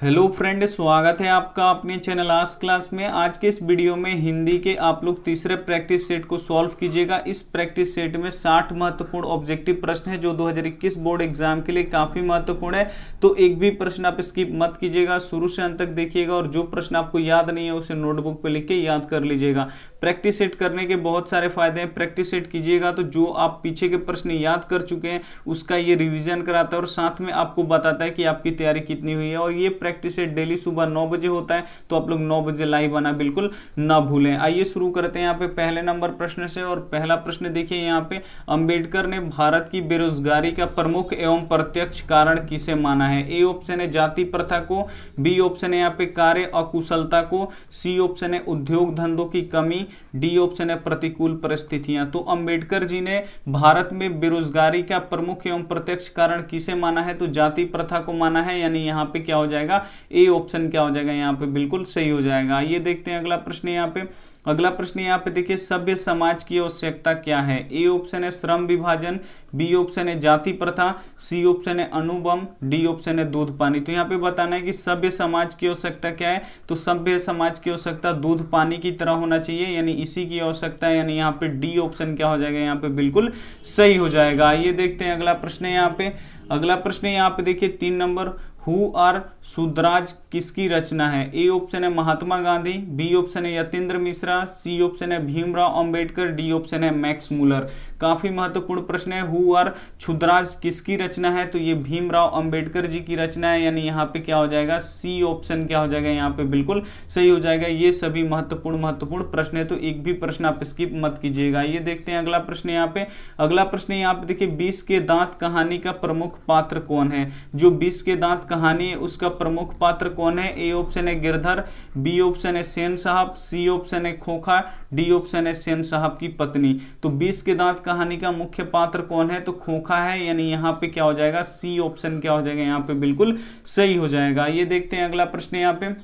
Hello friend, स्वागत है आपका अपने चैनल आज क्लास में। आज के इस वीडियो में हिंदी के आप लोग तीसरे प्रैक्टिस सेट को सॉल्व कीजिएगा। इस प्रैक्टिस सेट में 60 महत्वपूर्ण ऑब्जेक्टिव प्रश्न है, जो 2021 बोर्ड एग्ज़ाम के लिए काफ़ी महत्वपूर्ण है। तो एक भी प्रश्न आप स्किप मत कीजिएगा, शुरू से अंत तक देखिएगा, और जो प्रश्न आपको याद नहीं है, उसे नोटबुक पर लिख के याद कर लीजिएगा। प्रैक्टिस सेट करने के बहुत सारे फ़ायदे हैं, प्रैक्टिस सेट कीजिएगा तो जो आप पीछे के प्रश्न याद कर चुके हैं, उसका ये रिविजन कराता है, और साथ में आपको बताता है कि आपकी तैयारी कितनी हुई है, और ये प्रैक्टिस सेट डेली सुबह नौ बजे होता है तो आप लोग नौ बजे लाइव आना बिल्कुल ना भूलें। आइए शुरू करते हैं यहाँ पे पहले नंबर प्रश्न से और पहला प्रश्न देखिए यहाँ पे, अंबेडकर ने भारत की बेरोजगारी का प्रमुख एवं प्रत्यक्ष कारण किसे माना है? ए ऑप्शन है जाति प्रथा को बी ऑप्शन है यहाँ पे कार्य अकुशलता को सी ऑप्शन है उद्योग धंधों की कमी डी ऑप्शन है प्रतिकूल परिस्थितियाँ। तो अंबेडकर जी ने भारत में बेरोजगारी का प्रमुख एवं प्रत्यक्ष कारण किसे माना है? तो जाति प्रथा को माना है, यानी यहाँ पे क्या हो जाएगा? ए ऑप्शन क्या हो जाएगा? यहाँ पे बिल्कुल सही हो जाएगा। ये देखते हैं अगला प्रश्न यहाँ पे। अगला प्रश्न यहाँ पे देखिए, सभ्य समाज की आवश्यकता क्या है? ए ऑप्शन है श्रम विभाजन बी ऑप्शन है जाति प्रथा सी ऑप्शन है अनुबम डी ऑप्शन है दूध पानी। तो यहाँ पे बताना है कि सभ्य समाज की आवश्यकता क्या है? तो सभ्य समाज की आवश्यकता दूध पानी की तरह होना चाहिए, यानी इसी की आवश्यकता है, यानी यहाँ पे डी ऑप्शन क्या हो जाएगा? यहाँ पे बिल्कुल सही हो जाएगा। ये देखते हैं अगला प्रश्न यहाँ पे। अगला प्रश्न यहाँ पे देखिए, तीन नंबर। हु आर सुद्राज किसकी रचना है? ए ऑप्शन है महात्मा गांधी, बी ऑप्शन है यतेंद्र मिश्रा, सी ऑप्शन है भीमराव अंबेडकर, डी ऑप्शन है मैक्स मूलर। काफ़ी महत्वपूर्ण प्रश्न है, हु आर क्षुद्राज किसकी रचना है? तो ये भीमराव अंबेडकर जी की रचना है, यानी यहाँ पे क्या हो जाएगा? सी ऑप्शन क्या हो जाएगा? यहाँ पे बिल्कुल सही हो जाएगा। ये सभी महत्वपूर्ण महत्वपूर्ण प्रश्न है तो एक भी प्रश्न आप स्किप मत कीजिएगा। ये देखते हैं अगला प्रश्न यहाँ पे। अगला प्रश्न यहाँ पे देखिए, बीस के दांत कहानी का प्रमुख पात्र कौन है? जो बीस के दांत कहानी है उसका प्रमुख पात्र कौन है? ए ऑप्शन है गिरधर, बी ऑप्शन है सेन साहब, सी ऑप्शन है खोखा, डी ऑप्शन है सेन साहब की पत्नी। तो बीस के दांत कहानी का मुख्य पात्र कौन है? तो खोखा है, यानी यहाँ पे क्या हो जाएगा? सी ऑप्शन क्या हो जाएगा? यहाँ पे बिल्कुल सही हो जाएगा। ये देखते हैं अगला प्रश्न यहाँ पे।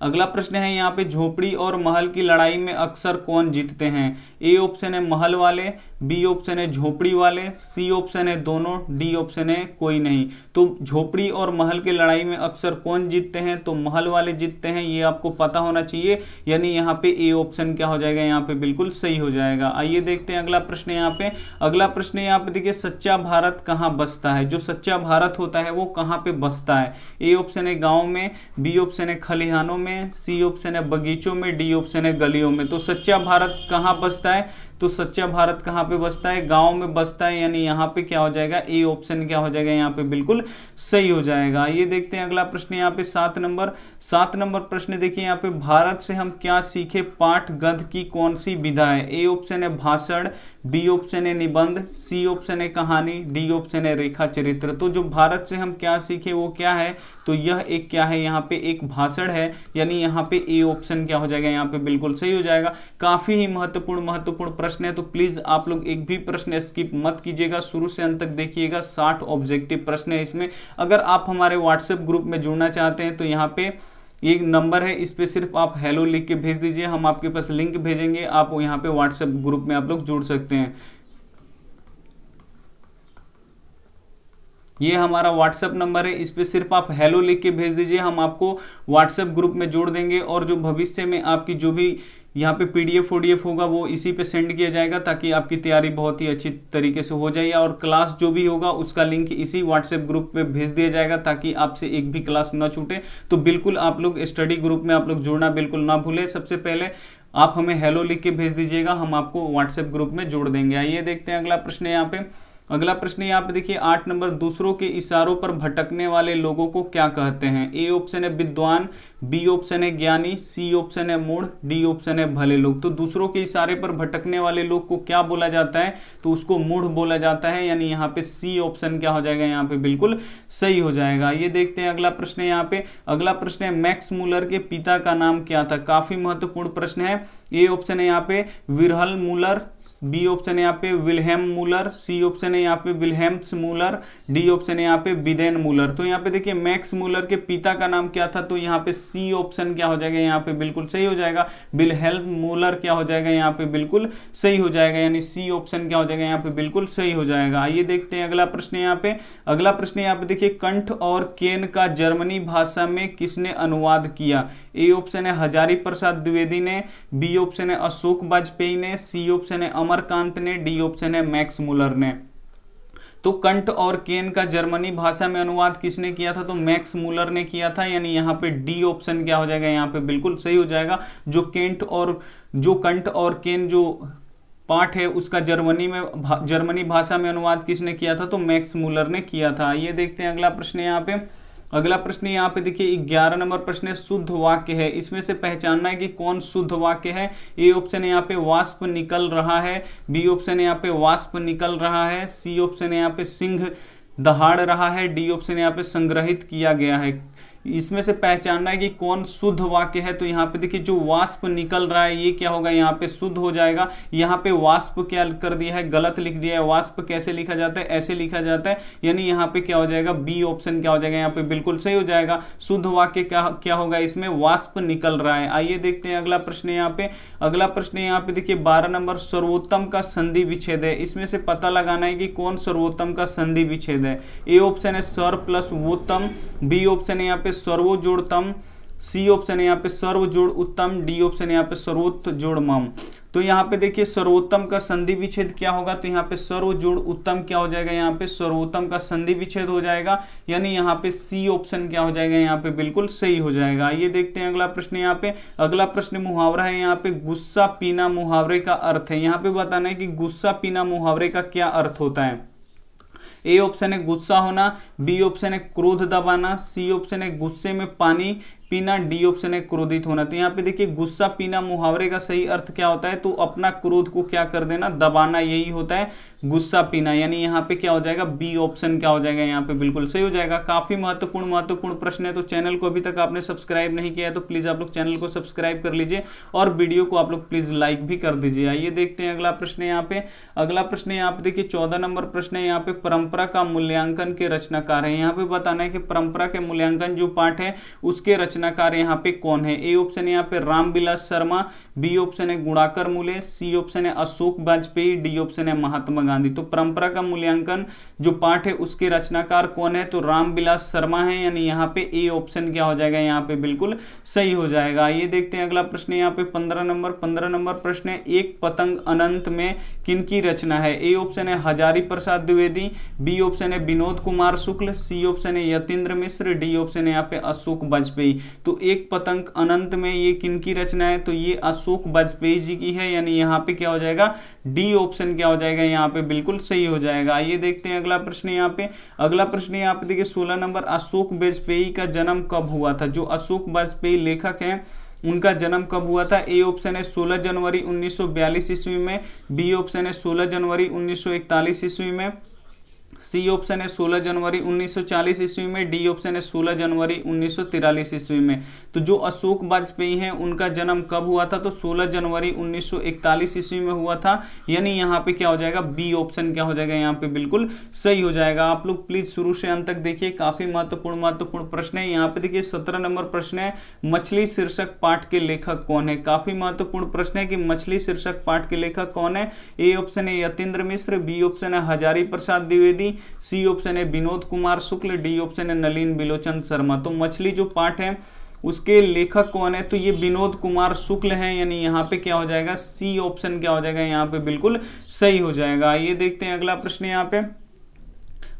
अगला प्रश्न है यहाँ पे, झोपड़ी और महल की लड़ाई में अक्सर कौन जीतते हैं? ए ऑप्शन है महल वाले बी ऑप्शन है झोपड़ी वाले, सी ऑप्शन है दोनों, डी ऑप्शन है कोई नहीं। तो झोपड़ी और महल की लड़ाई में अक्सर कौन जीतते हैं? तो महल वाले जीतते हैं, ये आपको पता होना चाहिए। यानी यहाँ पे ए ऑप्शन क्या हो जाएगा? यहाँ पे बिल्कुल सही हो जाएगा। आइए देखते हैं अगला प्रश्न यहाँ पे। अगला प्रश्न यहाँ पे देखिए, सच्चा भारत कहाँ बसता है? जो सच्चा भारत होता है, वो कहाँ पे बसता है? ए ऑप्शन है गाँव में, बी ऑप्शन है खलिहानों में, सी ऑप्शन है बगीचों में, डी ऑप्शन है गलियों में। तो सच्चा भारत कहाँ बसता है? तो सच्चा भारत कहाँ पे बसता है? गाँव में बसता है, यानी यहाँ पे क्या हो जाएगा? ए ऑप्शन क्या हो जाएगा? यहाँ पे बिल्कुल सही हो जाएगा। ये देखते हैं अगला प्रश्न। यहाँ पे सात नंबर। सात नंबर प्रश्न देखिए यहाँ पे, भारत से हम क्या सीखे? पाठ गद्य की कौन सी विधा है? ए ऑप्शन है भाषण, बी ऑप्शन है निबंध, सी ऑप्शन है कहानी, डी ऑप्शन है रेखा चरित्र। तो जो भारत से हम क्या सीखे, वो क्या है? तो यह एक क्या है? यहाँ पे एक भाषण है, यानी यहाँ पे ए ऑप्शन क्या हो जाएगा? यहाँ पे बिल्कुल सही हो जाएगा। काफ़ी ही महत्वपूर्ण महत्वपूर्ण प्रश्न है तो प्लीज़ आप लोग एक भी प्रश्न स्किप मत कीजिएगा। शुरू से अंत तक देखिएगा, साठ ऑब्जेक्टिव प्रश्न है इसमें। अगर आप हमारे व्हाट्सएप ग्रुप में जुड़ना चाहते हैं तो यहाँ पे ये नंबर है, इस पर सिर्फ़ आप हेलो लिख के भेज दीजिए, हम आपके पास लिंक भेजेंगे, आप यहाँ पे व्हाट्सएप ग्रुप में आप लोग जुड़ सकते हैं। ये हमारा व्हाट्सएप नंबर है, इस पर सिर्फ़ आप हेलो लिख के भेज दीजिए, हम आपको व्हाट्सएप ग्रुप में जोड़ देंगे और जो भविष्य में आपकी जो भी यहाँ पे पीडीएफ ओडीएफ होगा, वो इसी पे सेंड किया जाएगा ताकि आपकी तैयारी बहुत ही अच्छी तरीके से हो जाए और क्लास जो भी होगा, उसका लिंक इसी व्हाट्सएप ग्रुप पे भेज दिया जाएगा ताकि आपसे एक भी क्लास ना छूटे। तो बिल्कुल आप लोग स्टडी ग्रुप में आप लोग जुड़ना बिल्कुल ना भूले। सबसे पहले आप हमें हेलो लिख के भेज दीजिएगा, हम आपको व्हाट्सएप ग्रुप में जोड़ देंगे। आइए देखते हैं अगला प्रश्न यहाँ पे। अगला प्रश्न यहाँ पे देखिए, आठ नंबर, दूसरों के इशारों पर भटकने वाले लोगों को क्या कहते हैं? ए ऑप्शन है विद्वान, बी ऑप्शन है ज्ञानी, सी ऑप्शन है मूढ़, डी ऑप्शन है भले लोग। तो दूसरों के इशारे पर भटकने वाले लोग को क्या बोला जाता है? तो उसको मूढ़ बोला जाता है, यानी यहाँ पे सी ऑप्शन क्या हो जाएगा? यहाँ पे बिल्कुल सही हो जाएगा। ये देखते हैं अगला प्रश्न यहाँ पे। अगला प्रश्न है, मैक्स मूलर के पिता का नाम क्या था? काफ़ी महत्वपूर्ण प्रश्न है। ए ऑप्शन है यहाँ पे, विरहल मूलर बी ऑप्शन है यहाँ पे विलहेम मूलर सी ऑप्शन है यहाँ पे विलहेम्स मूलर डी ऑप्शन है यहाँ पे बिदेन मूलर। तो यहाँ पे देखिए, मैक्स मूलर के पिता का नाम क्या था? तो यहाँ पे सी ऑप्शन क्या हो जाएगा? यहाँ पे बिल्कुल सही हो जाएगा। विलहेल्म मूलर क्या हो जाएगा? यहाँ पे बिल्कुल सही हो जाएगा। यानी सी ऑप्शन क्या हो जाएगा? यहाँ पे बिल्कुल सही हो जाएगा। आइए देखते हैं अगला प्रश्न यहाँ पे। अगला प्रश्न यहाँ पे देखिए, कंठ और केन का जर्मनी भाषा में किसने अनुवाद किया? ए ऑप्शन है हजारी प्रसाद द्विवेदी ने, बी ऑप्शन है अशोक वाजपेयी ने, सी ऑप्शन है अमरकांत ने, डी ऑप्शन है मैक्स मूलर ने। तो कंट और केन का जर्मनी भाषा में अनुवाद किसने किया था? तो मैक्स मूलर ने किया था यानी यहाँ पे डी ऑप्शन क्या हो जाएगा? यहाँ पे बिल्कुल सही हो जाएगा। जो केंट और जो कंट और केन जो पाठ है उसका जर्मनी में भा, जर्मनी भाषा में अनुवाद किसने किया था? तो मैक्स मूलर ने किया था। ये देखते हैं अगला प्रश्न यहाँ पे। अगला प्रश्न यहाँ पे देखिए, ग्यारह नंबर प्रश्न है, शुद्ध वाक्य है। इसमें से पहचानना है कि कौन शुद्ध वाक्य है। ए ऑप्शन यहाँ पे वाष्प निकल रहा है, बी ऑप्शन यहाँ पे वाष्प निकल रहा है, सी ऑप्शन यहाँ पे सिंह दहाड़ रहा है, डी ऑप्शन यहाँ पे संग्रहित किया गया है। इसमें से पहचानना है कि कौन शुद्ध वाक्य है। तो यहाँ पे देखिए, जो वाष्प निकल रहा है, ये क्या होगा? यहाँ पे शुद्ध हो जाएगा। यहाँ पे वाष्प क्या कर दिया है? गलत लिख दिया है। वाष्प कैसे लिखा जाता है? ऐसे लिखा जाता है। यानी यहाँ पे क्या हो जाएगा? बी ऑप्शन क्या हो जाएगा? यहाँ पे बिल्कुल सही हो जाएगा। शुद्ध वाक्य क्या क्या होगा इसमें? वाष्प निकल रहा है। आइए देखते हैं अगला प्रश्न यहाँ पे। अगला प्रश्न यहाँ पे देखिए, बारह नंबर, सर्वोत्तम का संधि विच्छेद है। इसमें से पता लगाना है कि कौन सर्वोत्तम का संधि विच्छेद है? ए ऑप्शन है सर प्लस वोत्तम बी ऑप्शन है यहाँ पे पे सर्वोजोड़तम सी ऑप्शन है यहाँ पे सर्वजोड़ उत्तम डी ऑप्शन है यहाँ पे सर्वोत्त जोड़ मम तो यहाँ पे देखिए सर्वोत्तम का संधि विच्छेद क्या होगा? तो यहाँ पे सर्वजोड़ उत्तम क्या हो जाएगा? यहाँ पे सर्वोत्तम का संधि विच्छेद हो जाएगा, यानी यहाँ पे सी ऑप्शन क्या हो जाएगा? यहाँ पे बिल्कुल सही हो जाएगा। ये देखते हैं अगला प्रश्न यहाँ पे। अगला प्रश्न मुहावरा है यहाँ पे गुस्सा पीना मुहावरे का अर्थ है। यहाँ पे बताना है कि गुस्सा पीना मुहावरे का क्या अर्थ होता है? ए ऑप्शन है गुस्सा होना, बी ऑप्शन है क्रोध दबाना, सी ऑप्शन है गुस्से में पानी पीना डी ऑप्शन है, क्रोधित होना। तो यहाँ पे देखिए, गुस्सा पीना मुहावरे का सही अर्थ क्या होता है? तो अपना क्रोध को क्या कर देना? दबाना यही होता है, गुस्सा पीना। यानी यहाँ पे क्या हो जाएगा? बी ऑप्शन क्या हो जाएगा यहाँ पे? बिल्कुल सही हो जाएगा। काफ़ी महत्वपूर्ण महत्वपूर्ण प्रश्न है। तो चैनल को अभी तक आपने सब्सक्राइब नहीं किया है तो प्लीज़ आप लोग चैनल को सब्सक्राइब कर लीजिए और वीडियो को आप लोग प्लीज़ लाइक भी कर दीजिए। आइए देखते हैं अगला प्रश्न यहाँ पे। अगला प्रश्न यहाँ पे देखिए, चौदह नंबर प्रश्न है। यहाँ पे परंपरा का मूल्यांकन के रचनाकार है। यहाँ पे बताना है कि परंपरा के मूल्यांकन जो पाठ है, उसके रचना रचनाकार यहाँ पे कौन है? ए ऑप्शन है यहाँ पे रामविलास शर्मा, बी ऑप्शन है गुणाकर मूले, सी ऑप्शन है अशोक वाजपेयी डी ऑप्शन है महात्मा गांधी। तो परंपरा का मूल्यांकन जो पाठ है उसके रचनाकार कौन है? तो रामविलास शर्मा है, यानी यहाँ पे ए ऑप्शन क्या हो जाएगा? यहाँ पे बिल्कुल सही हो जाएगा। ये देखते हैं अगला प्रश्न यहाँ पे पंद्रह नंबर। पंद्रह नंबर प्रश्न है, एक पतंग अनंत में किन की रचना है? ए ऑप्शन है हजारी प्रसाद द्विवेदी, बी ऑप्शन है विनोद कुमार शुक्ल, सी ऑप्शन है यतीन्द्र मिश्र, डी ऑप्शन है यहाँ पे अशोक वाजपेयी तो एक पतंग अनंत में ये किन की रचना है? तो ये अशोक वाजपेयी जी की है, यानी यहाँ पे क्या हो जाएगा? डी ऑप्शन क्या हो जाएगा? यहाँ पे बिल्कुल सही हो जाएगा। आइए देखते हैं अगला प्रश्न यहाँ पे। अगला प्रश्न यहाँ पे देखिए, सोलह नंबर, अशोक वाजपेयी का जन्म कब हुआ था? जो अशोक वाजपेयी लेखक है, उनका जन्म कब हुआ था? ए ऑप्शन है 16 जनवरी 1942 ईस्वी में बी ऑप्शन है 16 जनवरी 1941 ईस्वी में। सी ऑप्शन है 16 जनवरी 1940 ईस्वी में, डी ऑप्शन है 16 जनवरी 1943 ईस्वी में। तो जो अशोक वाजपेयी हैं, उनका जन्म कब हुआ था? तो 16 जनवरी 1941 ईस्वी में हुआ था। यानी यहाँ पे क्या हो जाएगा? बी ऑप्शन क्या हो जाएगा यहाँ पे? बिल्कुल सही हो जाएगा। आप लोग प्लीज़ शुरू से अंत तक देखिए। काफ़ी महत्वपूर्ण महत्वपूर्ण प्रश्न है। यहाँ पे देखिए, सत्रह नंबर प्रश्न है, मछली शीर्षक पाठ के लेखक कौन है? काफ़ी महत्वपूर्ण प्रश्न है कि मछली शीर्षक पाठ के लेखक कौन है? ए ऑप्शन है यतेंद्र मिश्र, बी ऑप्शन है हजारी प्रसाद द्विवेदी सी ऑप्शन है विनोद कुमार शुक्ल, डी ऑप्शन है नलिन बिलोचन शर्मा। तो मछली जो पाठ है, उसके लेखक कौन है? तो ये विनोद कुमार शुक्ल हैं, यानी यहाँ पे क्या हो जाएगा? सी ऑप्शन क्या हो जाएगा? यहाँ पे बिल्कुल सही हो जाएगा। ये देखते हैं अगला प्रश्न यहाँ पे।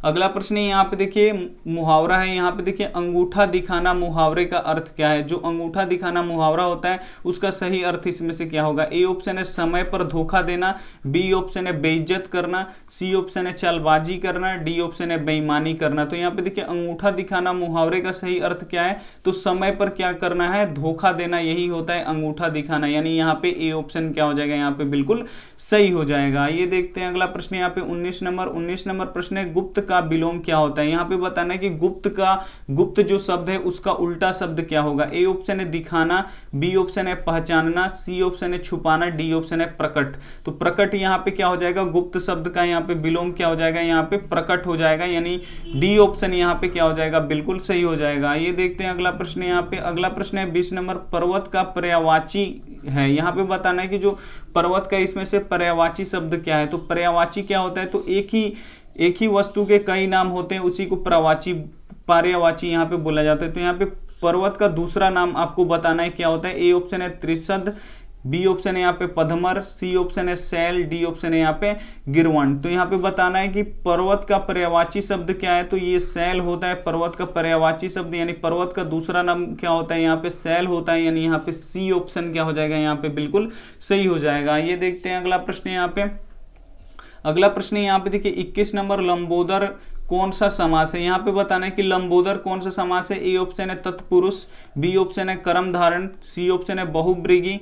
अगला प्रश्न यहाँ पे देखिए, मुहावरा है, यहाँ पे देखिए, अंगूठा दिखाना मुहावरे का अर्थ क्या है? जो अंगूठा दिखाना मुहावरा होता है, उसका सही अर्थ इसमें से क्या होगा? ए ऑप्शन है समय पर धोखा देना, बी ऑप्शन है बेइज्जत करना, सी ऑप्शन है चालबाजी करना, डी ऑप्शन है बेईमानी करना। तो यहाँ पे देखिए, अंगूठा दिखाना मुहावरे का सही अर्थ क्या है? तो समय पर क्या करना है? धोखा देना, यही होता है अंगूठा दिखाना। यानी यहाँ पे ए ऑप्शन क्या हो जाएगा? यहाँ पे बिल्कुल सही हो जाएगा। ये देखते हैं अगला प्रश्न, यहाँ पे उन्नीस नंबर उन्नीस नंबर प्रश्न है, गुप्त का विलोम क्या होता है? यहाँ पे बताना है कि गुप्त का, गुप्त जो शब्द है, उसका उल्टा शब्द क्या होगा? ए ऑप्शन है दिखाना बी ऑप्शन है पहचानना सी ऑप्शन है छुपाना डी ऑप्शन है प्रकट। तो प्रकट यहाँ पे क्या हो जाएगा? गुप्त शब्द का यहाँ पे विलोम क्या हो जाएगा? यहाँ पे प्रकट हो जाएगा, यानी डी ऑप्शन यहाँ पे क्या हो जाएगा? बिल्कुल सही हो जाएगा। ये देखते हैं अगला प्रश्न यहाँ पे। अगला प्रश्न है बीस नंबर, पर्वत का पर्यावाची है। यहाँ पे बताना है कि जो पर्वत का इसमें से पर्यावाची शब्द क्या है? तो पर्यावाची क्या होता है? तो एक ही एक ही वस्तु के कई नाम होते हैं, उसी को प्रवाची, पर्यावाची यहाँ पे बोला जाता है। तो यहाँ पे पर्वत का दूसरा नाम आपको बताना है, क्या होता है? ए ऑप्शन है त्रिशद, बी ऑप्शन है यहाँ पे पद्मर, सी ऑप्शन है सेल, डी ऑप्शन है यहाँ पे गिरवन तो यहाँ पे बताना है कि पर्वत का पर्यावाची शब्द क्या है? तो ये सेल होता है, पर्वत का पर्यावाची शब्द, यानी पर्वत का दूसरा नाम क्या होता है? यहाँ पे सेल होता है, यानी यहाँ पे सी ऑप्शन क्या हो जाएगा? यहाँ पे बिल्कुल सही हो जाएगा। ये देखते हैं अगला प्रश्न यहाँ पे। अगला प्रश्न यहाँ पे देखिए 21 नंबर लंबोदर कौन सा समास है? यहाँ पे बताना है कि लंबोदर कौन सा समास है? ए ऑप्शन है तत्पुरुष, बी ऑप्शन है कर्म धारण, सी ऑप्शन है बहुब्रीगी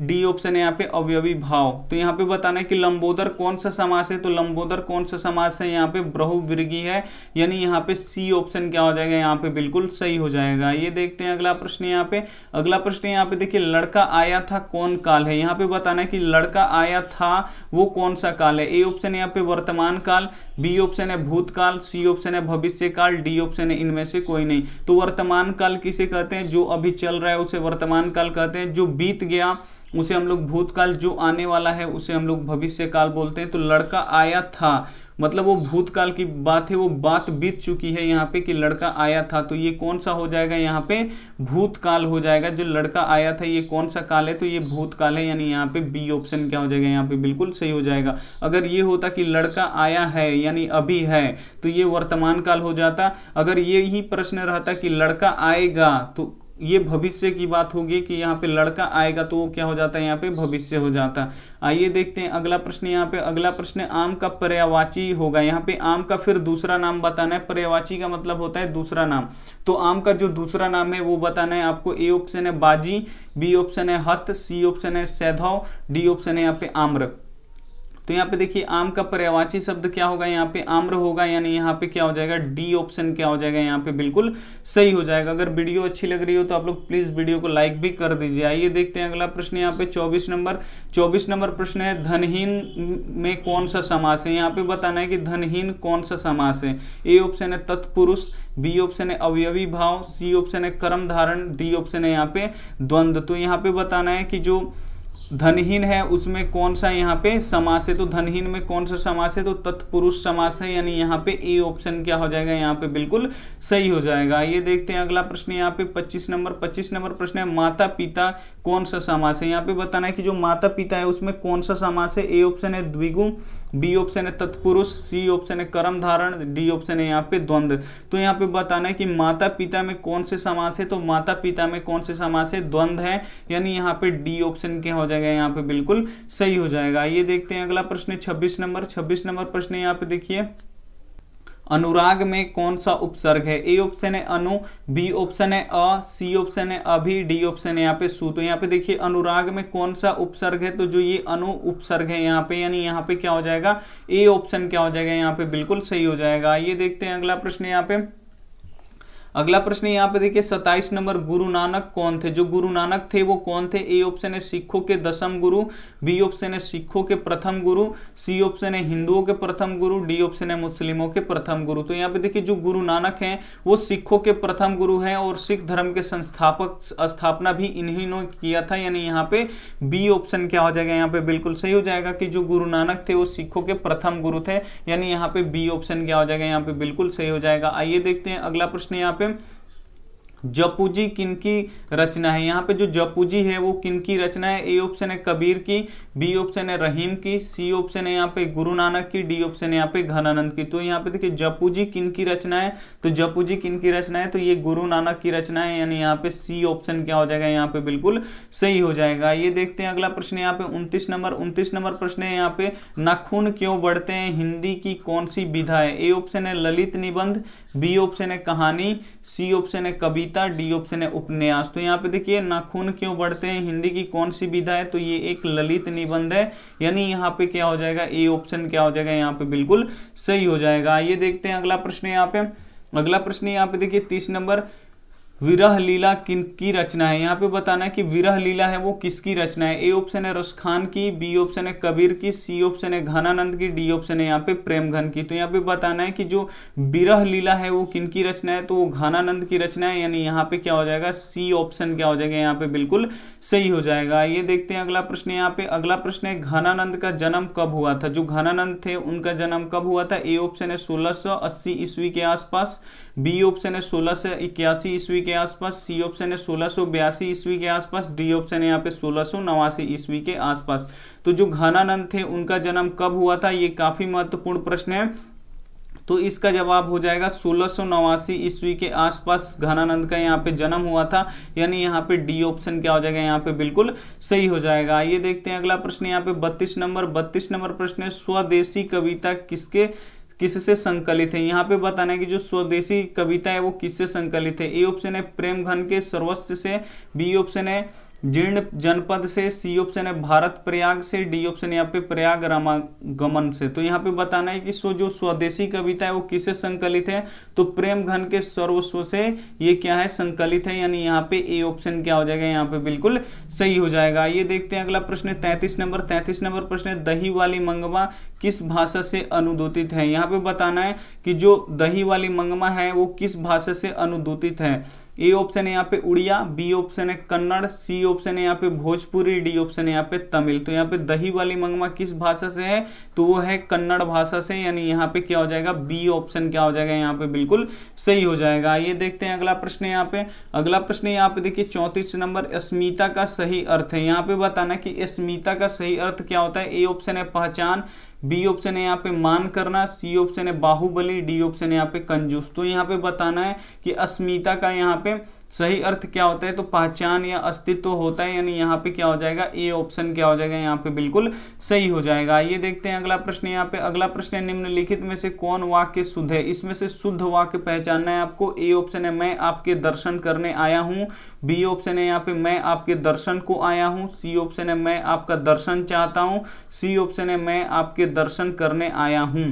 डी ऑप्शन है यहाँ पे अवयवी भाव। तो यहाँ पे बताना है कि लंबोदर कौन सा समास है? तो लंबोदर कौन सा समास है? यहाँ पे बहुविर्गी है। यानी यहाँ पे सी ऑप्शन क्या हो जाएगा? यहाँ पे बिल्कुल सही हो जाएगा। ये देखते हैं अगला प्रश्न यहाँ पे। अगला प्रश्न यहाँ पे देखिए, लड़का आया था कौन काल है? यहाँ पे बताना है कि लड़का आया था वो कौन सा काल है? ए ऑप्शन यहाँ पे वर्तमान काल। बी ऑप्शन है भूतकाल, सी ऑप्शन है भविष्य काल डी ऑप्शन है इनमें से कोई नहीं। तो वर्तमान काल किसे कहते हैं? जो अभी चल रहा है उसे वर्तमान काल कहते हैं। जो बीत गया, उसे हम लोग भूतकाल जो आने वाला है, उसे हम लोग भविष्य काल बोलते हैं। तो लड़का आया था मतलब वो भूतकाल की बात है, वो बात बीत चुकी है यहाँ पे कि लड़का आया था तो ये कौन सा हो जाएगा? यहाँ पे भूतकाल हो जाएगा। जो लड़का आया था, ये कौन सा काल है? तो ये भूतकाल है, यानी यहाँ पे बी ऑप्शन क्या हो जाएगा? यहाँ पे बिल्कुल सही हो जाएगा। अगर ये होता कि लड़का आया है, यानी अभी है तो ये वर्तमान काल हो जाता। अगर ये ही प्रश्न रहता कि लड़का आएगा तो ये भविष्य की बात होगी कि यहाँ पे लड़का आएगा तो वो क्या हो जाता है यहाँ पे? भविष्य हो जाता। है आइए देखते हैं अगला प्रश्न यहाँ पे। अगला प्रश्न, आम का पर्यावाची होगा। यहाँ पे आम का फिर दूसरा नाम बताना है। पर्यावाची का मतलब होता है दूसरा नाम। तो आम का जो दूसरा नाम है, वो बताना है आपको। ए ऑप्शन है बाजी, बी ऑप्शन है हथ, सी ऑप्शन है सैधव, डी ऑप्शन है यहाँ पे आम्र। तो यहाँ पे देखिए, आम का पर्यावाची शब्द क्या होगा? यहाँ पे आम्र होगा, यानी यहाँ पे क्या हो जाएगा? डी ऑप्शन क्या हो जाएगा? यहाँ पे बिल्कुल सही हो जाएगा। अगर वीडियो अच्छी लग रही हो तो आप लोग प्लीज़ वीडियो को लाइक भी कर दीजिए। आइए देखते हैं अगला प्रश्न। यहाँ पे चौबीस नंबर चौबीस नंबर प्रश्न है, धनहीन में कौन सा समास है? यहाँ पे बताना है कि धनहीन कौन सा समास है? ए ऑप्शन है तत्पुरुष, बी ऑप्शन है अवयवी भाव, सी ऑप्शन है कर्म धारण, डी ऑप्शन है यहाँ पे द्वंद्व। तो यहाँ पे बताना है कि जो धनहीन है, उसमें कौन सा यहाँ पे समास है? तो धनहीन में कौन सा समास है? तो तत्पुरुष समास है, यानी यहाँ पे ए ऑप्शन क्या हो जाएगा? यहाँ पे बिल्कुल सही हो जाएगा। ये देखते हैं अगला प्रश्न, यहाँ पे 25 नंबर 25 नंबर प्रश्न है माता पिता कौन सा समास है? यहाँ पे बताना है कि जो माता पिता है, उसमें कौन सा समास है? ए ऑप्शन है द्विगु बी ऑप्शन है तत्पुरुष, सी ऑप्शन है कर्म धारण, डी ऑप्शन है यहाँ पे द्वंद्व तो यहाँ पे बताना है कि माता पिता में कौन से समास है? तो माता पिता में कौन से समास है? द्वंद्व है, यानी यहाँ पे डी ऑप्शन क्या हो जाएगा? यहाँ पे बिल्कुल सही हो जाएगा। ये देखते हैं अगला प्रश्न, छब्बीस नंबर। छब्बीस नंबर प्रश्न यहाँ पे देखिए। अनुराग में कौन सा उपसर्ग है? ए ऑप्शन है अनु, बी ऑप्शन है अ, सी ऑप्शन है अभी, डी ऑप्शन है यहाँ पे सु। तो यहाँ पे देखिए, अनुराग में कौन सा उपसर्ग है? तो जो ये अनु उपसर्ग है यहाँ पे, यानी यहाँ पे क्या हो जाएगा? ए ऑप्शन क्या हो जाएगा? यहाँ पे बिल्कुल सही हो जाएगा। ये देखते हैं अगला प्रश्न यहाँ पे। अगला प्रश्न यहाँ पे देखिए सत्ताईस नंबर गुरु नानक कौन थे? जो गुरु नानक थे वो कौन थे? ए ऑप्शन है सिखों के दसम गुरु, बी ऑप्शन है सिखों के प्रथम गुरु, सी ऑप्शन है हिंदुओं के प्रथम गुरु, डी ऑप्शन है मुस्लिमों के प्रथम गुरु। तो यहाँ पे देखिए, जो गुरु नानक हैं, वो सिखों के प्रथम गुरु हैं और सिख धर्म के संस्थापक, स्थापना भी इन्हीं किया था। यानी यहाँ पे बी ऑप्शन क्या हो जाएगा? यहाँ पे बिल्कुल सही हो जाएगा कि जो गुरु नानक थे, वो सिखों के प्रथम गुरु थे। यानी यहाँ पे बी ऑप्शन क्या हो जाएगा? यहाँ पे बिल्कुल सही हो जाएगा। आइए देखते हैं अगला प्रश्न यहाँ पे। पे जपूजी किनकी रचना है। यहाँ पे जो जपूजी है, वो किनकी रचना है? ए ऑप्शन है कबीर की, बी ऑप्शन है रहीम की, सी ऑप्शन है यहाँ पे गुरु नानक की, डी ऑप्शन है यहाँ पे घनानंद की। तो यहाँ पे देखिए, जपूजी किनकी रचना है? तो जपूजी किनकी रचना है तो ये गुरु नानक की रचना है, यानी यहाँ पे सी ऑप्शन क्या हो जाएगा? यहाँ पे बिल्कुल सही हो जाएगा। ये देखते हैं अगला प्रश्न यहाँ पे, उन्तीस नंबर उन्तीस नंबर प्रश्न है यहाँ पे, नाखून क्यों बढ़ते हैं? हिंदी की कौन सी विधा है? ए ऑप्शन है ललित निबंध, बी ऑप्शन है कहानी, सी ऑप्शन है कविता। कविता डी ऑप्शन है उपन्यास। तो यहाँ पे देखिए नाखून क्यों बढ़ते हैं? हिंदी की कौन सी विधा है? तो ये एक ललित निबंध है। यानी यहाँ पे क्या हो जाएगा? ए ऑप्शन क्या हो जाएगा? यहाँ पे बिल्कुल सही हो जाएगा। ये देखते हैं अगला प्रश्न यहाँ पे। अगला प्रश्न यहाँ पे देखिए, तीस नंबर। विरह लीला किन की रचना है? यहाँ पे बताना है कि विरह लीला है, वो किसकी रचना है? ए ऑप्शन है रसखान की, बी ऑप्शन है कबीर की, सी ऑप्शन है घनानंद की, डी ऑप्शन है यहाँ पे प्रेमघन की। तो यहाँ पे बताना है कि जो विरह लीला है, वो किन की रचना है? तो वो घनानंद की रचना है, यानी यहाँ पे क्या हो जाएगा? सी ऑप्शन क्या हो जाएगा? यहाँ पे बिल्कुल सही हो जाएगा। ये देखते हैं अगला प्रश्न यहाँ पे। अगला प्रश्न है, घनानंद का जन्म कब हुआ था? जो घनानंद थे, उनका जन्म कब हुआ था? ए ऑप्शन है सोलह ईस्वी के आसपास, बी ऑप्शन है सोलह ईस्वी के आसपास सी ऑप्शन है सोलह ईस्वी के आसपास डी ऑप्शन है यहाँ पे सोलह ईस्वी के आसपास। तो जो घनानंद थे, उनका जन्म कब हुआ था, ये काफ़ी महत्वपूर्ण प्रश्न है। तो इसका जवाब हो जाएगा सोलह ईस्वी के आसपास घनानंद का यहाँ पे जन्म हुआ था। यानी यहाँ पे डी ऑप्शन क्या हो जाएगा, यहाँ पे बिल्कुल सही हो जाएगा। ये देखते हैं अगला प्रश्न, यहाँ पे बत्तीस नंबर। बत्तीस नंबर प्रश्न है, स्वदेशी कविता किसके किससे संकलित है? यहाँ पे बताना है कि जो स्वदेशी कविता है वो किससे संकलित है? ए ऑप्शन है प्रेम घन के सर्वस्व से, बी ऑप्शन है जीर्ण जनपद से, सी ऑप्शन है भारत प्रयाग से, डी ऑप्शन यहाँ पे प्रयाग रामागमन से। तो यहाँ पे बताना है कि सो जो स्वदेशी कविता है वो किससे संकलित है? तो प्रेम घन के सर्वस्व से ये क्या है? संकलित है, यानी यहाँ पे ए ऑप्शन क्या हो जाएगा? यहाँ पे बिल्कुल सही हो जाएगा। ये देखते हैं अगला प्रश्न है तैतीस नंबर। तैतीस नंबर प्रश्न है, दही वाली मंगवा किस भाषा से अनुदूतित है? यहाँ पे बताना है कि जो दही वाली मंगमा है, वो किस भाषा से अनुदूतित है? ए ऑप्शन है यहाँ पे उड़िया, बी ऑप्शन है कन्नड़, सी ऑप्शन है यहाँ पे भोजपुरी, डी ऑप्शन है यहाँ पे तमिल। तो यहाँ पे दही वाली मंगमा किस भाषा से है? तो वो है कन्नड़ भाषा से, यानी यहाँ पे क्या हो जाएगा? बी ऑप्शन क्या हो जाएगा? यहाँ पे बिल्कुल सही हो जाएगा। ये देखते हैं अगला प्रश्न यहाँ पे। अगला प्रश्न यहाँ पे देखिए, चौतीस नंबर, अस्मिता का सही अर्थ है। यहाँ पे बताना कि अस्मिता का सही अर्थ क्या होता है? ए ऑप्शन है पहचान बी ऑप्शन है यहाँ पे मान करना, सी ऑप्शन है बाहुबली, डी ऑप्शन है यहाँ पे कंजूस। तो यहाँ पे बताना है कि अस्मिता का यहाँ पे सही अर्थ क्या होता है? तो पहचान या अस्तित्व होता है, यानी यहाँ पे क्या हो जाएगा? ए ऑप्शन क्या हो जाएगा? यहाँ पे बिल्कुल सही हो जाएगा। ये देखते हैं अगला प्रश्न यहाँ पे। अगला प्रश्न है, निम्नलिखित में से कौन वाक्य शुद्ध है? इसमें से शुद्ध वाक्य पहचानना है आपको। ए ऑप्शन है, मैं आपके दर्शन करने आया हूँ। बी ऑप्शन है, यहाँ पे मैं आपके दर्शन को आया हूँ। सी ऑप्शन है, मैं आपका दर्शन चाहता हूँ। सी ऑप्शन है, मैं आपके दर्शन करने आया हूँ।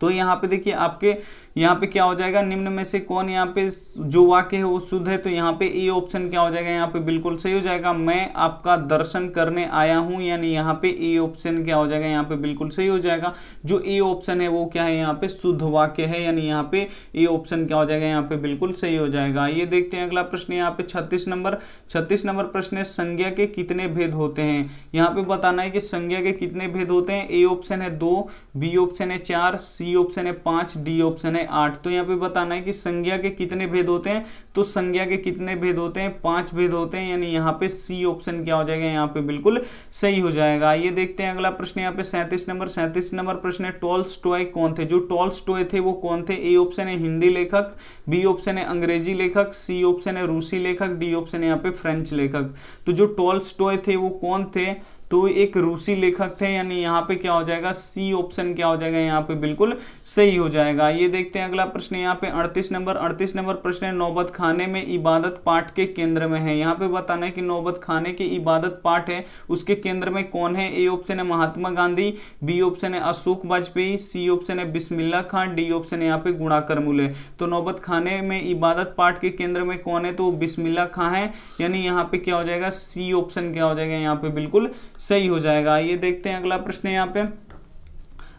तो यहाँ पे देखिए, आपके यहाँ पे क्या हो जाएगा निम्न में से कौन यहाँ पे जो वाक्य है वो शुद्ध है तो यहाँ पे ए ऑप्शन क्या हो जाएगा यहाँ पे बिल्कुल सही हो जाएगा मैं आपका दर्शन करने आया हूँ यानी यहाँ पे ए ऑप्शन क्या हो जाएगा यहाँ पे बिल्कुल सही हो जाएगा जो ए ऑप्शन है वो क्या है यहाँ पे शुद्ध वाक्य है यानी यहाँ पे ए ऑप्शन क्या हो जाएगा यहाँ पे बिल्कुल सही हो जाएगा ये देखते हैं अगला प्रश्न यहाँ पे छत्तीस नंबर छत्तीस नंबर प्रश्न है संज्ञा के कितने भेद होते हैं यहाँ पे बताना है कि संज्ञा के कितने भेद होते हैं ए ऑप्शन है दो बी ऑप्शन है चार सी ऑप्शन है पाँच डी ऑप्शन है आठ। तो यहाँ पे बताना है कि संज्ञा के कितने भेद होते हैं? तो संज्ञा के कितने भेद होते हैं? पाँच भेद होते हैं, यानी यहाँ पे सी ऑप्शन क्या हो जाएगा? यहाँ पे बिल्कुल सही हो जाएगा। ये देखते हैं अगला प्रश्न। यहाँ पे सैंतीस नंबर। सैंतीस नंबर प्रश्न है टॉल्स टॉय कौन थे? जो टॉल्स टॉय थे, वो कौन थे? ए ऑप्शन है हिंदी लेखक बी ऑप्शन है अंग्रेज़ी लेखक सी ऑप्शन है रूसी लेखक डी ऑप्शन है यहाँ पे फ्रेंच लेखक। तो जो टॉल्स टॉय थे, वो कौन थे? तो एक रूसी लेखक थे, यानी यहाँ पे क्या हो जाएगा सी ऑप्शन क्या हो जाएगा यहाँ पे बिल्कुल सही हो जाएगा। ये देखते हैं अगला प्रश्न, यहाँ पे अड़तीस नंबर अड़तीस नंबर प्रश्न है, नौबत खाने में इबादत पाठ के केंद्र में है। यहाँ पे बताना है कि नौबत खाने के इबादत पाठ है, उसके केंद्र में कौन है? ए ऑप्शन है महात्मा गांधी बी ऑप्शन है अशोक वाजपेयी सी ऑप्शन है बिस्मिल्ला खान डी ऑप्शन है यहाँ पे गुणाकर मूल्य तो नौबत खाने में इबादत पाठ के केंद्र में कौन है? तो बिस्मिल्ला खां है। यानी यहाँ पे क्या हो जाएगा? सी ऑप्शन क्या हो जाएगा यहाँ पे बिल्कुल सही हो जाएगा। ये देखते हैं अगला प्रश्न यहाँ पे।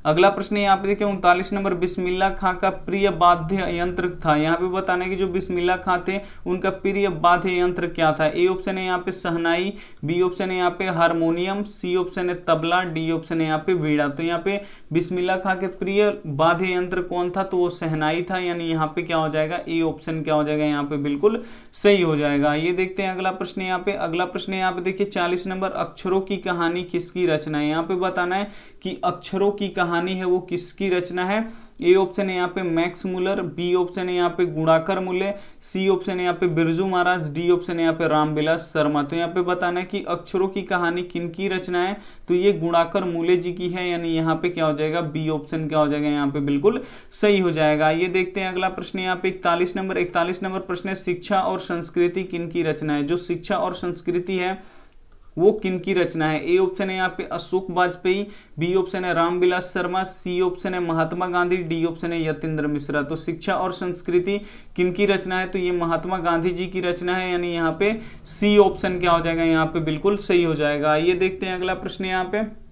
अगला प्रश्न यहाँ पे देखिए उनतालीस नंबर बिस्मिल्ला खां का प्रिय बाध्य यंत्र था यहाँ पे बताना है कि जो बिस्मिल्ला खां थे उनका प्रिय बाध्य यंत्र क्या था ए ऑप्शन है यहाँ पे सहनाई बी ऑप्शन है यहाँ पे हारमोनियम सी ऑप्शन है तबला डी ऑप्शन है यहाँ पे वीणा तो यहाँ पे बिस्मिल्ला खां के प्रिय बाध्य यंत्र कौन था तो वो सहनाई था यानी यहाँ पे क्या हो जाएगा ए ऑप्शन क्या हो जाएगा यहाँ पे बिल्कुल सही हो जाएगा ये देखते हैं अगला प्रश्न यहाँ पे अगला प्रश्न यहाँ पे देखिए चालीस नंबर अक्षरों की कहानी किसकी रचना है यहाँ पे बताना है कि अक्षरों की कहानी है, वो किसकी रचना है? ए ऑप्शन है यहाँ पे मैक्स मुलर, बी ऑप्शन है यहाँ पे गुणाकर मूल्य सी ऑप्शन है यहाँ पे बिरजू महाराज, डी ऑप्शन है यहाँ पे रामविलास शर्मा। तो यहाँ पे बताना है कि अक्षरों की कहानी किन की रचना है? तो ये गुणाकर मूल्य जी की है, यानी यहाँ पे क्या हो जाएगा? बी ऑप्शन क्या हो जाएगा? यहाँ पे बिल्कुल सही हो जाएगा। ये देखते हैं अगला प्रश्न। यहाँ पे इकतालीस नंबर इकतालीस नंबर प्रश्न है, शिक्षा और संस्कृति किन की रचना है? जो शिक्षा और संस्कृति है वो किन की रचना है? ए ऑप्शन है यहाँ पे अशोक वाजपेयी, बी ऑप्शन है रामविलास शर्मा, सी ऑप्शन है महात्मा गांधी, डी ऑप्शन है यतेंद्र मिश्रा। तो शिक्षा और संस्कृति किन की रचना है? तो ये महात्मा गांधी जी की रचना है, यानी यहाँ पे सी ऑप्शन क्या हो जाएगा? यहाँ पे बिल्कुल सही हो जाएगा। ये देखते हैं अगला प्रश्न यहाँ पे।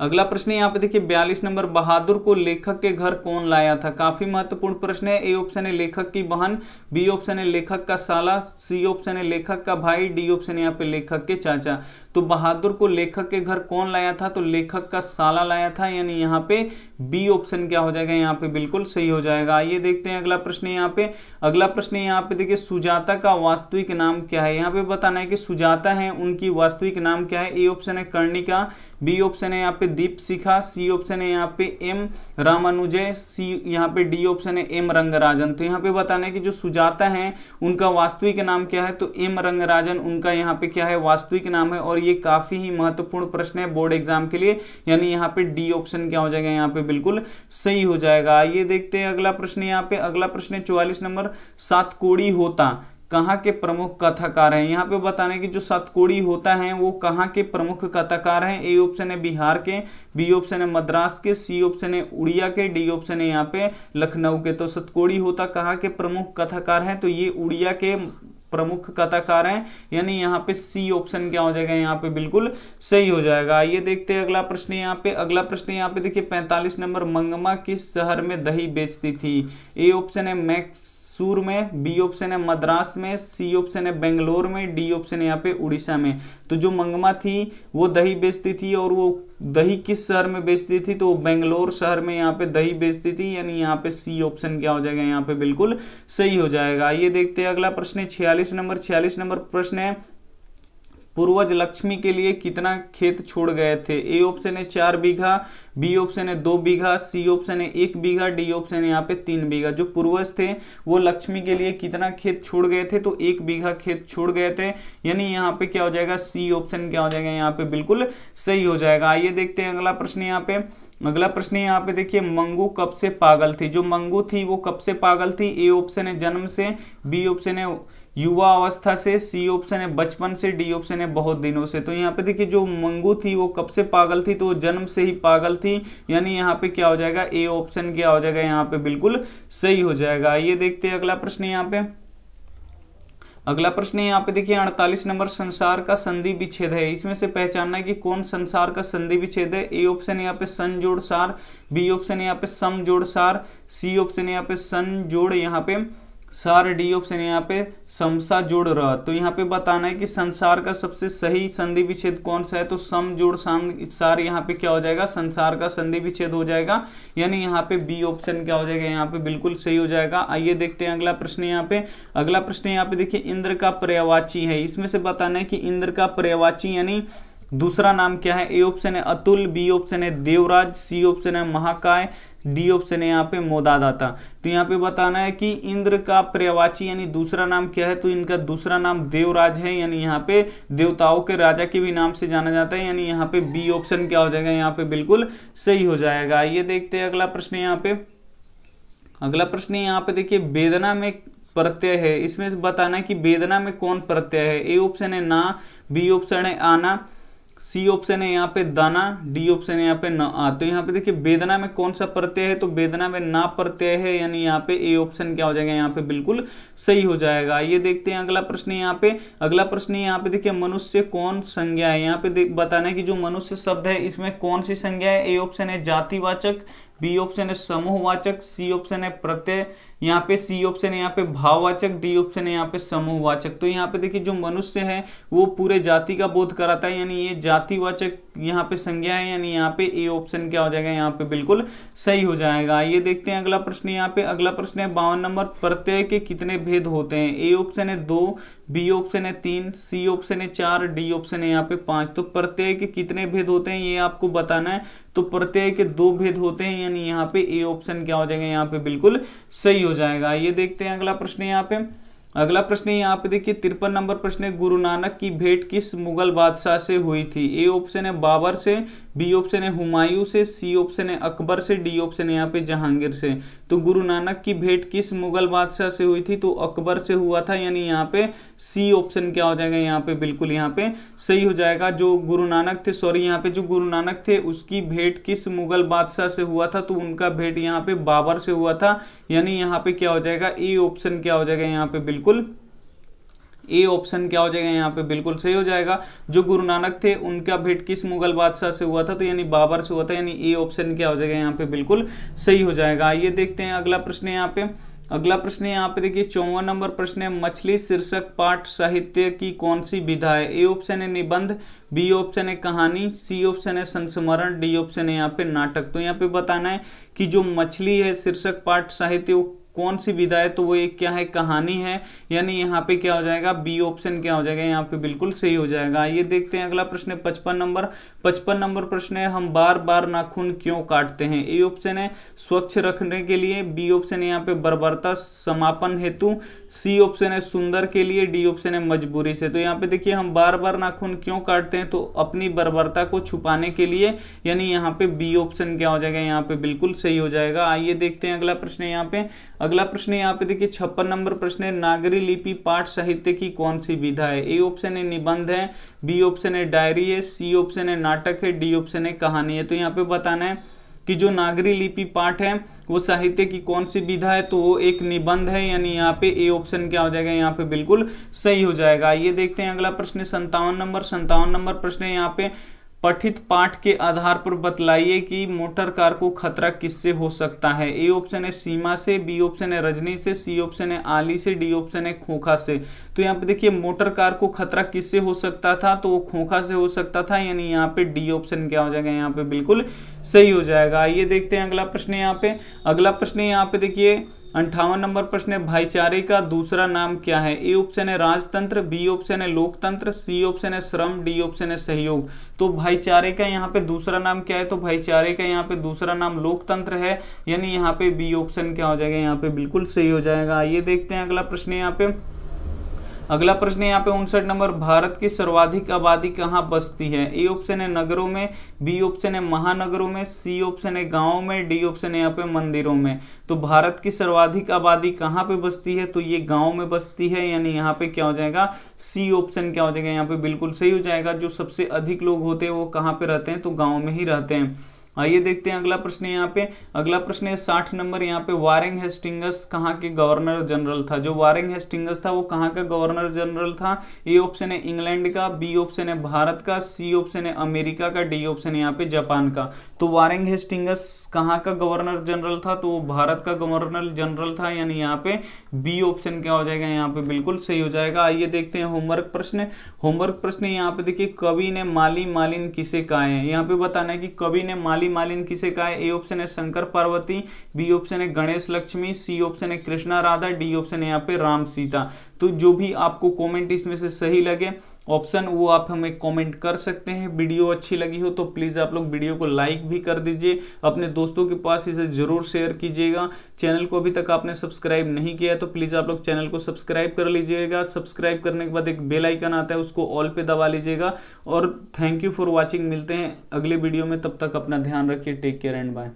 अगला प्रश्न यहाँ पे देखिए, बयालीस नंबर, बहादुर को लेखक के घर कौन लाया था? काफ़ी महत्वपूर्ण प्रश्न है, ए ऑप्शन है लेखक की बहन, बी ऑप्शन है लेखक का साला, सी ऑप्शन है लेखक का भाई, डी ऑप्शन यहाँ पे लेखक के चाचा। तो बहादुर को लेखक के घर कौन लाया था? तो लेखक का साला लाया था, यानी यहाँ पे बी ऑप्शन क्या हो जाएगा यहाँ पे बिल्कुल सही हो जाएगा आइए देखते हैं अगला प्रश्न यहाँ पे अगला प्रश्न यहाँ पे देखिए सुजाता का वास्तविक नाम क्या है यहाँ पे बताना है कि सुजाता है उनकी वास्तविक नाम क्या है ए ऑप्शन है कर्णिका बी ऑप्शन है यहाँ पे दीप शिखा सी ऑप्शन है यहाँ पे एम रामानुजय सी यहाँ पे डी ऑप्शन है एम रंगराजन तो यहाँ पे बताना है कि जो सुजाता है उनका वास्तविक नाम क्या है तो एम रंगराजन उनका यहाँ पे क्या है वास्तविक नाम है और ये काफ़ी ही महत्वपूर्ण प्रश्न है बोर्ड एग्ज़ाम के लिए यानी यहाँ पे डी ऑप्शन क्या हो जाएगा यहाँ पे बिल्कुल सही हो जाएगा। ये देखते हैं अगला प्रश्न यहाँ पे। अगला प्रश्न चौवालीस नंबर सात कोड़ी होता कहाँ के प्रमुख कथाकार हैं? यहाँ पे बताने की जो सतकोड़ी होता है, वो कहाँ के प्रमुख कथाकार हैं? ए ऑप्शन है बिहार के, बी ऑप्शन है मद्रास के, सी ऑप्शन है उड़िया के, डी ऑप्शन है यहाँ पे लखनऊ के। तो सतकोड़ी होता कहाँ के प्रमुख कथाकार हैं? तो ये उड़िया के प्रमुख कथाकार हैं। यानी यहाँ पे सी ऑप्शन क्या हो जाएगा? यहाँ पे बिल्कुल सही हो जाएगा। आइए देखते हैं अगला प्रश्न यहाँ पे। अगला प्रश्न यहाँ पे देखिए, पैंतालीस नंबर, मंगमा किस शहर में दही बेचती थी? ए ऑप्शन है मैक्स सूर में, बी ऑप्शन है मद्रास में, सी ऑप्शन है बेंगलोर में, डी ऑप्शन है यहाँ पे उड़ीसा में। तो जो मंगमा थी, वो दही बेचती थी और वो दही किस शहर में बेचती थी? तो बेंगलोर शहर में यहाँ पे दही बेचती थी, यानी यहाँ पे सी ऑप्शन क्या हो जाएगा? यहाँ पे बिल्कुल सही हो जाएगा। ये देखते हैं अगला प्रश्न है, छियालीस नंबर छियालीस नंबर प्रश्न है। पूर्वज लक्ष्मी के लिए कितना खेत छोड़ गए थे? ए ऑप्शन है चार बीघा, बी ऑप्शन है दो बीघा, सी ऑप्शन है एक बीघा, डी ऑप्शन है यहाँ पे तीन बीघा। जो पूर्वज थे, वो लक्ष्मी के लिए कितना खेत छोड़ गए थे? तो एक बीघा खेत छोड़ गए थे। यानी यहाँ पे क्या हो जाएगा? सी ऑप्शन क्या हो जाएगा? यहाँ पे बिल्कुल सही हो जाएगा। आइए देखते हैं अगला प्रश्न यहाँ पे। अगला प्रश्न यहाँ पे देखिए, मंगू कब से पागल थी? जो मंगू थी, वो कब से पागल थी? ए ऑप्शन है जन्म से, बी ऑप्शन है युवा अवस्था से सी ऑप्शन है, बचपन से डी ऑप्शन है, बहुत दिनों से। तो यहाँ पे देखिए, जो मंगू थी, वो कब से पागल थी तो जन्म से ही पागल थी। यानी यहाँ पे क्या हो जाएगा? ए ऑप्शन क्या हो जाएगा? यहाँ पे बिल्कुल सही हो जाएगा। ये देखते हैं अगला प्रश्न यहाँ पे। अगला प्रश्न यहाँ पे देखिए, अड़तालीस नंबर संसार का संधि विच्छेद है। इसमें से पहचानना है कि कौन संसार का संधि विच्छेद है? ए ऑप्शन यहाँ पे सन, जोड़, सार। बी ऑप्शन यहाँ पे सम, जोड़, सार। सी ऑप्शन यहाँ पे सन, जोड़, यहाँ पे सार डी ऑप्शन यहाँ पे समसा जोड़ रहा। तो यहाँ पे बताना है कि संसार का सबसे सही संधि विच्छेद कौन सा है? तो सम, जोड़ सार यहाँ पे क्या हो जाएगा? संसार का संधि विच्छेद हो जाएगा। यानी यहाँ पे बी ऑप्शन क्या हो जाएगा? यहाँ पे बिल्कुल सही हो जाएगा। आइए देखते हैं अगला प्रश्न यहाँ पे। अगला प्रश्न यहाँ पे देखिए, इंद्र का पर्यावाची है। इसमें से बताना है कि इंद्र का पर्यावाची यानी दूसरा नाम क्या है? ए ऑप्शन है अतुल, बी ऑप्शन है देवराज, सी ऑप्शन है महाकाय डी ऑप्शन है यहाँ पे मोदादाता तो यहाँ पे बताना है कि इंद्र का पर्यावाची यानी दूसरा नाम क्या है? तो इनका दूसरा नाम देवराज है, यानी यहाँ पे देवताओं के राजा के भी नाम से जाना जाता है, यानी यहाँ पे बी ऑप्शन क्या हो जाएगा? यहाँ पे बिल्कुल सही हो जाएगा। ये देखते हैं अगला प्रश्न यहाँ पे। अगला प्रश्न यहाँ पे देखिए, वेदना में प्रत्यय है। इसमें बताना है कि वेदना में कौन प्रत्यय है? ए ऑप्शन है ना, बी ऑप्शन है आना सी ऑप्शन है यहाँ पे दाना डी ऑप्शन है यहाँ पे न आ। तो यहाँ पे देखिए, वेदना में कौन सा प्रत्यय है? तो वेदना में ना प्रत्यय है, यानी यहाँ पे ए ऑप्शन क्या हो जाएगा? यहाँ पे बिल्कुल सही हो जाएगा। ये देखते हैं अगला प्रश्न यहाँ पे। अगला प्रश्न यहाँ पे देखिए, मनुष्य कौन संज्ञा है? यहाँ पे बताना है कि जो मनुष्य शब्द है, इसमें कौन सी संज्ञा है? ए ऑप्शन है जातिवाचक बी ऑप्शन है समूहवाचक, सी ऑप्शन है प्रत्यय, यहाँ पे सी ऑप्शन है, यहाँ पे भाववाचक, डी ऑप्शन है, यहाँ पे समूहवाचक। तो यहाँ पे देखिए जो मनुष्य है, वो पूरे जाति का बोध कराता है, यानी ये जातिवाचक यहाँ पे संज्ञा है, यानी यहाँ पे ए ऑप्शन क्या हो जाएगा, यहाँ पे बिल्कुल सही हो जाएगा। ये देखते हैं अगला प्रश्न, यहाँ पे अगला प्रश्न है बावन नंबर, प्रत्यय के कितने भेद होते हैं? ए ऑप्शन है दो बी ऑप्शन है तीन, सी ऑप्शन है चार, डी ऑप्शन है यहाँ पे पाँच। तो प्रत्यय के कितने भेद होते हैं, ये आपको बताना है। तो प्रत्यय के दो भेद होते हैं, यानी यहाँ पे ए ऑप्शन क्या हो जाएगा, यहाँ पे बिल्कुल सही हो जाएगा। ये देखते हैं अगला प्रश्न यहाँ पे। अगला प्रश्न यहाँ पे देखिए, तिरपन नंबर प्रश्न है, गुरु नानक की भेंट किस मुगल बादशाह से हुई थी? ए ऑप्शन है बाबर से बी ऑप्शन है हुमायूं से, सी ऑप्शन है अकबर से, डी ऑप्शन है यहाँ पे जहांगीर से। तो गुरु नानक की भेंट किस मुगल बादशाह से हुई थी? तो अकबर से हुआ था, यानी यहाँ पे सी ऑप्शन क्या हो जाएगा? यहाँ पे बिल्कुल यहाँ पे सही हो जाएगा। जो गुरु नानक थे, सॉरी, यहाँ पे जो गुरु नानक थे, उसकी भेंट किस मुगल बादशाह से हुआ था? तो उनका भेंट यहाँ पे बाबर से हुआ था। यानी यहाँ पे क्या हो जाएगा? ए ऑप्शन क्या हो जाएगा? यहाँ पे बिल्कुल ए ऑप्शन क्या हो जाएगा? यहाँ पे बिल्कुल सही हो जाएगा। जो गुरु नानक थे, उनका भेंट किस मुगल बादशाह से हुआ था? तो यानी बाबर से हुआ था, यानी ए ऑप्शन क्या हो जाएगा? यहाँ पे बिल्कुल सही हो जाएगा। आइए देखते हैं अगला प्रश्न यहाँ पे। अगला प्रश्न यहाँ पे देखिए, चौवन नंबर प्रश्न है, मछली शीर्षक पाठ साहित्य की कौन सी विधा है? ए ऑप्शन है निबंध, बी ऑप्शन है कहानी, सी ऑप्शन है संस्मरण, डी ऑप्शन है यहाँ पे नाटक। तो यहाँ पे बताना है कि जो मछली है शीर्षक पाठ साहित्य, वो कौन सी विधा है तो वो एक क्या है, कहानी है। यानी यहाँ पे क्या हो जाएगा बी ऑप्शन क्या हो जाएगा, यहाँ पे बिल्कुल सही हो जाएगा। ये देखते हैं अगला प्रश्न है, पचपन नंबर। पचपन नंबर प्रश्न है, हम बार बार नाखून क्यों काटते हैं? ए ऑप्शन है, स्वच्छ रखने के लिए। बी ऑप्शन है, यहाँ पे बर्बरता, समापन हेतु। सी ऑप्शन है, सुंदर के लिए। डी ऑप्शन है, मजबूरी से। तो यहाँ पे देखिए, हम बार बार नाखून क्यों काटते हैं तो अपनी बर्बरता को छुपाने के लिए। यानी यहाँ पे बी ऑप्शन क्या हो जाएगा, यहाँ पे बिल्कुल सही हो जाएगा। आइए देखते हैं अगला प्रश्न यहाँ पे। अगला प्रश्न यहाँ पे देखिए, छप्पन नंबर प्रश्न है, नागरी लिपि पाठ साहित्य की कौन सी विधा है? ए ऑप्शन है निबंध है, बी ऑप्शन है डायरी है, सी ऑप्शन है नाटक है, डी ऑप्शन है कहानी है। तो यहाँ पे बताना है कि जो नागरी लिपि पाठ है, वो साहित्य की कौन सी विधा है? तो वो एक निबंध है, यानी यहाँ पे ए ऑप्शन क्या हो जाएगा? यहाँ पे बिल्कुल सही हो जाएगा। ये देखते हैं अगला प्रश्न संतावन नंबर संतावन नंबर प्रश्न है, यहाँ पे पठित पाठ के आधार पर बतलाइए कि मोटर कार को खतरा किससे हो सकता है? ए ऑप्शन है सीमा से, बी ऑप्शन है रजनी से, सी ऑप्शन है आली से, डी ऑप्शन है खोखा से। तो यहाँ पे देखिए, मोटर कार को खतरा किससे हो सकता था? तो वो खोखा से हो सकता था, यानी यहाँ पे डी ऑप्शन क्या हो जाएगा? यहाँ पे बिल्कुल सही हो जाएगा। ये देखते हैं अगला प्रश्न यहाँ पे। अगला प्रश्न यहाँ पे देखिए अंठावन नंबर प्रश्न है, भाईचारे का दूसरा नाम क्या है? ए ऑप्शन है राजतंत्र, बी ऑप्शन है लोकतंत्र, सी ऑप्शन है श्रम, डी ऑप्शन है सहयोग। तो भाईचारे का यहाँ पे दूसरा नाम क्या है? तो भाईचारे का यहाँ पे दूसरा नाम लोकतंत्र है, यानी यहाँ पे बी ऑप्शन क्या हो जाएगा? यहाँ पे बिल्कुल सही हो जाएगा। आइए देखते हैं अगला प्रश्न यहाँ पे। अगला प्रश्न यहाँ पे उनसठ नंबर, भारत की सर्वाधिक आबादी कहाँ बसती है? ए ऑप्शन है नगरों में, बी ऑप्शन है महानगरों में, सी ऑप्शन है गाँव में, डी ऑप्शन है यहाँ पे मंदिरों में। तो भारत की सर्वाधिक आबादी कहाँ पे बसती है? तो ये गाँव में बसती है, यानी यहाँ पे क्या हो जाएगा? सी ऑप्शन क्या हो जाएगा? यहाँ पे बिल्कुल सही हो जाएगा। जो सबसे अधिक लोग होते हैं, वो कहाँ पे रहते हैं? तो गाँव में ही रहते हैं। आइए देखते हैं अगला प्रश्न यहाँ पे। अगला प्रश्न है, साठ नंबर यहाँ पे, वारिंग हेस्टिंगस कहाँ के गवर्नर जनरल था? जो वारिंग हेस्टिंगस था, वो कहाँ का गवर्नर जनरल था? ए ऑप्शन है इंग्लैंड का, बी ऑप्शन है भारत का, सी ऑप्शन है अमेरिका का, डी ऑप्शन यहाँ पे जापान का। तो वारिंग हेस्टिंगस कहाँ का गवर्नर जनरल था? तो वो भारत का गवर्नर जनरल था, यानी यहाँ पे बी ऑप्शन क्या हो जाएगा? यहाँ पे बिल्कुल सही हो जाएगा। आइए देखते हैं होमवर्क प्रश्न। होमवर्क प्रश्न यहाँ पे देखिए, कवि ने माली मालिन किसे कहा है? यहाँ पे बताना है कि कवि ने माली माली मालिन किसे कहा है? ए ऑप्शन है शंकर पार्वती, बी ऑप्शन है गणेश लक्ष्मी, सी ऑप्शन है कृष्णा राधा, डी ऑप्शन है यहाँ पे राम सीता। तो जो भी आपको कॉमेंट इसमें से सही लगे ऑप्शन वो आप हमें कमेंट कर सकते हैं। वीडियो अच्छी लगी हो तो प्लीज़ आप लोग वीडियो को लाइक भी कर दीजिए। अपने दोस्तों के पास इसे ज़रूर शेयर कीजिएगा। चैनल को अभी तक आपने सब्सक्राइब नहीं किया तो प्लीज़ आप लोग चैनल को सब्सक्राइब कर लीजिएगा। सब्सक्राइब करने के बाद एक बेल आइकन आता है, उसको ऑल पे दबा लीजिएगा। और थैंक यू फॉर वॉचिंग। मिलते हैं अगले वीडियो में। तब तक अपना ध्यान रखिए। Take care and bye.